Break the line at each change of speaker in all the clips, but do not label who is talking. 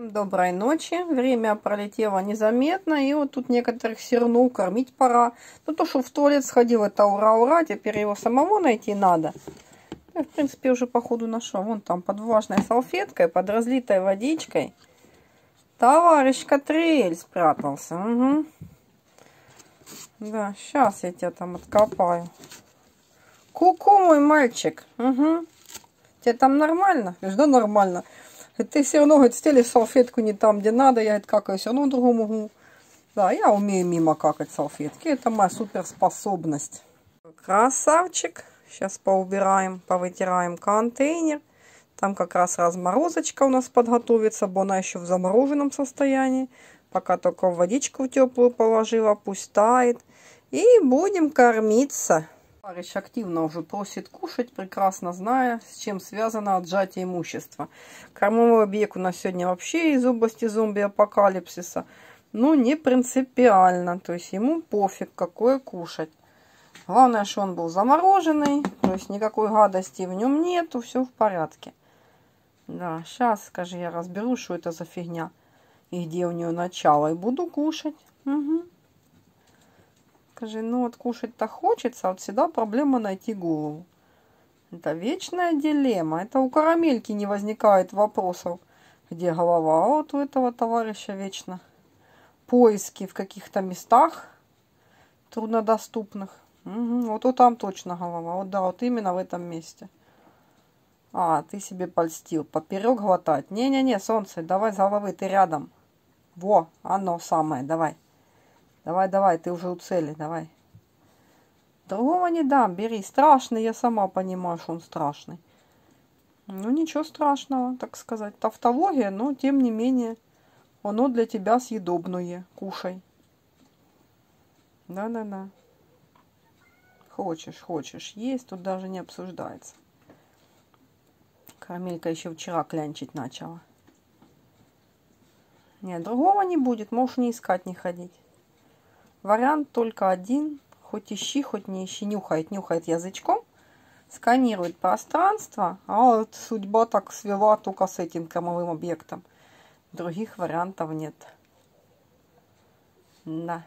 Всем доброй ночи. Время пролетело незаметно, и вот тут некоторых равно кормить пора. Ну, то, что в туалет сходил, это ура-ура, теперь его самого найти надо. Я, в принципе, уже походу нашел. Вон там под влажной салфеткой, под разлитой водичкой. Товарищ Катрель спрятался. Угу. Да, сейчас я тебя там откопаю. Ку-ку, мой мальчик. Угу. Тебе там нормально? Да нормально. Ты все равно, говорит, стелишь салфетку не там, где надо, я, говорит, какаю все равно другому могу. Да, я умею мимо какать салфетки, это моя суперспособность. Красавчик. Сейчас поубираем, повытираем контейнер. Там как раз разморозочка у нас подготовится, бо она еще в замороженном состоянии. Пока только водичку теплую положила, пусть тает. И будем кормиться. Товарищ активно уже просит кушать, прекрасно зная, с чем связано отжатие имущества. Кормовой объект у нас сегодня вообще из области зомби-апокалипсиса. Ну, не принципиально, то есть ему пофиг, какое кушать. Главное, что он был замороженный, то есть никакой гадости в нем нету, все в порядке. Да, сейчас, скажи, я разберу, что это за фигня и где у нее начало, и буду кушать. Угу. Скажи, ну вот кушать-то хочется, а вот всегда проблема найти голову. Это вечная дилемма. Это у карамельки не возникает вопросов, где голова. А вот у этого товарища вечно поиски в каких-то местах труднодоступных. Угу, вот, вот там точно голова. Вот да, вот именно в этом месте. А, ты себе польстил. Поперек глотать. Не-не-не, солнце, давай с головы, ты рядом. Во, оно самое, давай. Давай, давай, ты уже у цели, давай. Другого не дам, бери. Страшный, я сама понимаю, что он страшный. Ну, ничего страшного, так сказать. Тавтология, но, тем не менее, оно для тебя съедобное. Кушай. Да-да-да. Хочешь, хочешь есть, тут даже не обсуждается. Карамелька еще вчера клянчить начала. Нет, другого не будет, можешь не искать, не ходить. Вариант только один. Хоть ищи, хоть не ищи. Нюхает, нюхает язычком. Сканирует пространство. А вот судьба так свела только с этим кормовым объектом. Других вариантов нет. Да,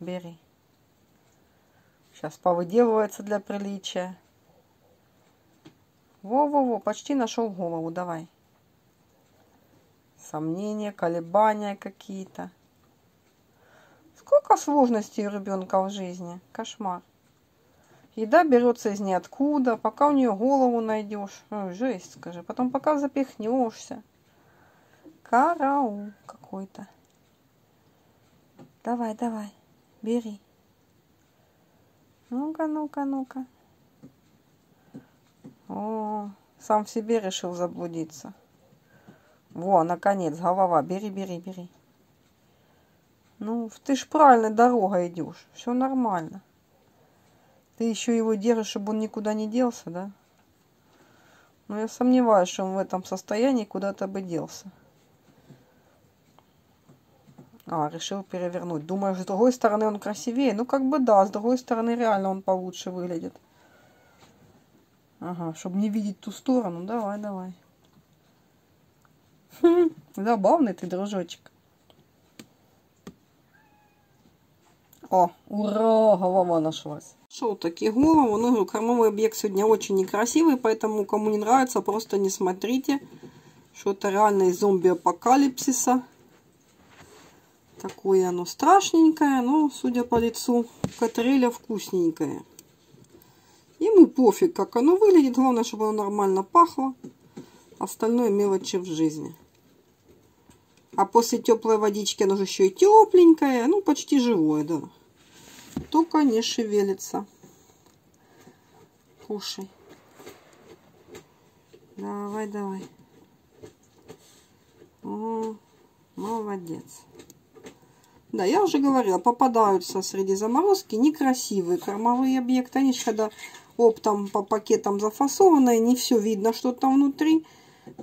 бери. Сейчас повыделывается для приличия. Во-во-во, почти нашел голову, давай. Сомнения, колебания какие-то. Сколько сложностей у ребенка в жизни. Кошмар. Еда берется из ниоткуда, пока у нее голову найдешь. Ой, жесть, скажи. Потом пока запихнешься. Караул какой-то. Давай, давай, бери. Ну-ка, ну-ка, ну-ка. О, сам в себе решил заблудиться. Во, наконец, голова. Бери, бери, бери. Ну, ты ж правильной дорогой идешь. Все нормально. Ты еще его держишь, чтобы он никуда не делся, да? Но я сомневаюсь, что он в этом состоянии куда-то бы делся. А, решил перевернуть. Думаешь, с другой стороны он красивее? Ну, как бы да, с другой стороны реально он получше выглядит. Ага, чтобы не видеть ту сторону. Давай, давай. Забавный ты, дружочек. О, ура, голова нашлась. Шел таки голову. Ну, кормовой объект сегодня очень некрасивый, поэтому кому не нравится, просто не смотрите. Что это реально из зомби-апокалипсиса. Такое оно страшненькое, но, судя по лицу, Катреля вкусненькое. Ему пофиг, как оно выглядит. Главное, чтобы оно нормально пахло. Остальное мелочи в жизни. А после теплой водички оно же еще и тепленькое. Ну, почти живое, да только не шевелится. Кушай. Давай, давай. О, молодец. Да, я уже говорила, попадаются среди заморозки некрасивые кормовые объекты. Они же когда оптом по пакетам зафасованные, не все видно, что там внутри.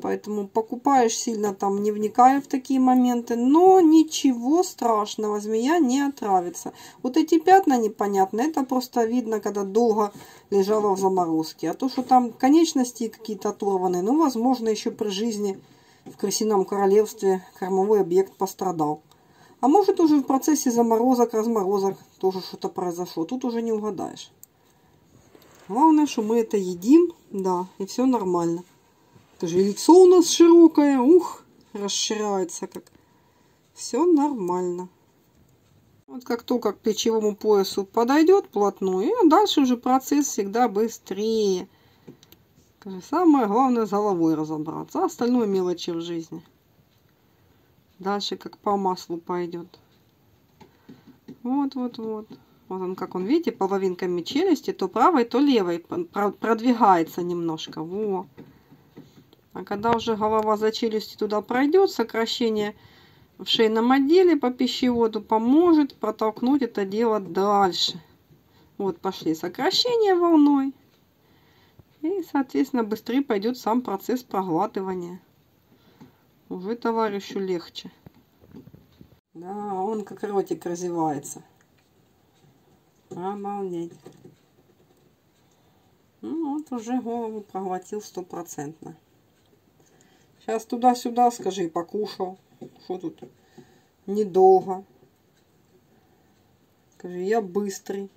Поэтому покупаешь сильно там, не вникая в такие моменты. Но ничего страшного, змея не отравится. Вот эти пятна непонятные, это просто видно, когда долго лежала в заморозке. А то, что там конечности какие-то оторваны, ну, возможно, еще при жизни в крысином королевстве кормовой объект пострадал. А может уже в процессе заморозок, разморозок тоже что-то произошло. Тут уже не угадаешь. Главное, что мы это едим, да, и все нормально. Даже лицо у нас широкое, ух, расширяется как. Все нормально. Вот как только к плечевому поясу подойдет плотную, и дальше уже процесс всегда быстрее. Самое главное с головой разобраться, а остальное мелочи в жизни. Дальше как по маслу пойдет. Вот, вот, вот. Вот он, как он, видите, половинками челюсти, то правой, то левой продвигается немножко. Во. А когда уже голова за челюсти туда пройдет, сокращение в шейном отделе по пищеводу поможет протолкнуть это дело дальше. Вот пошли сокращения волной. И, соответственно, быстрее пойдет сам процесс проглатывания. Уже товарищу легче. Да, он как ротик развивается. Обалдеть. Ну вот уже голову проглотил стопроцентно. Сейчас туда-сюда скажи, покушал. Что тут? Недолго. Скажи, я быстрый.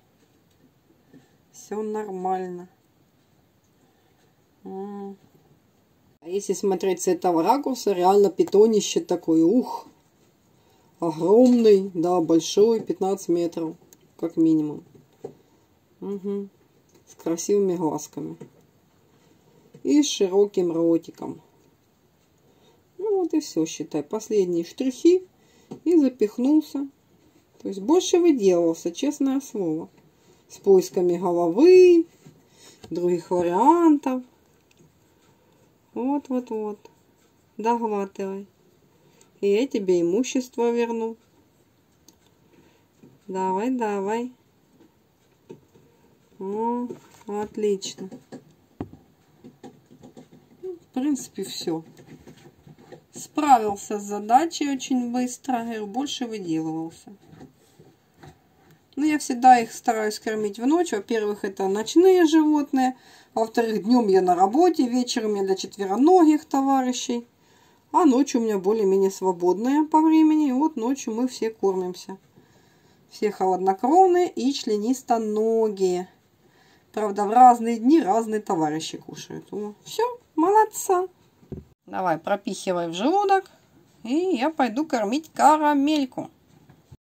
Все нормально. А если смотреть с этого ракурса, реально питонище такое, ух, огромный, да, большой, 15 метров, как минимум. Угу. С красивыми глазками. И широким ротиком. Ну вот и все, считай. Последние штрихи. И запихнулся. То есть больше выделывался, честное слово. С поисками головы, других вариантов. Вот-вот-вот. Доглатывай. И я тебе имущество верну. Давай, давай. О, отлично. В принципе, все. Справился с задачей очень быстро. Больше выделывался. Но я всегда их стараюсь кормить в ночь. Во-первых, это ночные животные. Во-вторых, днем я на работе, вечером я для четвероногих товарищей. А ночью у меня более-менее свободная по времени. И вот ночью мы все кормимся. Все холоднокровные и членистоногие. Правда, в разные дни разные товарищи кушают. Все, молодца. Давай, пропихивай в желудок. И я пойду кормить карамельку.